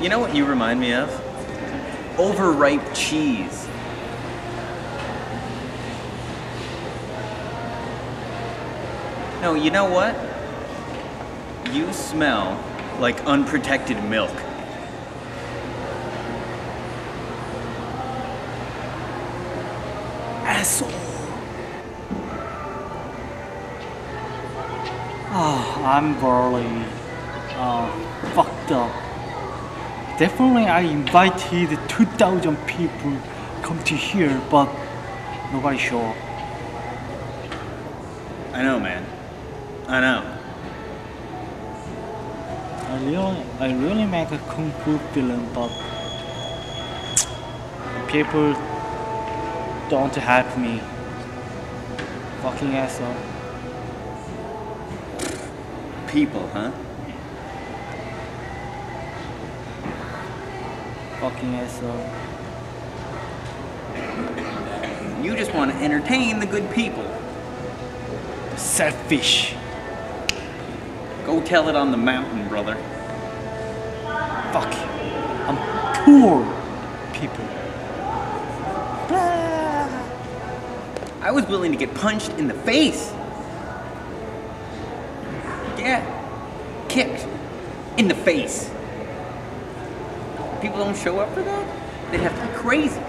You know what you remind me of? Overripe cheese. No, you know what? You smell like unprotected milk. Asshole. Oh, I'm really uh, fucked up. Definitely, I invited 2,000 people come to here, but nobody show up. I know, man. I know. I really, I really make a kung fu film, but people don't help me. Fucking asshole. People, huh? Fucking asshole. You just want to entertain the good people. Selfish. Go tell it on the mountain, brother. Fuck. I'm poor people. Ah. I was willing to get punched in the face. Yeah, kicked in the face. People don't show up for that? They'd have to be crazy.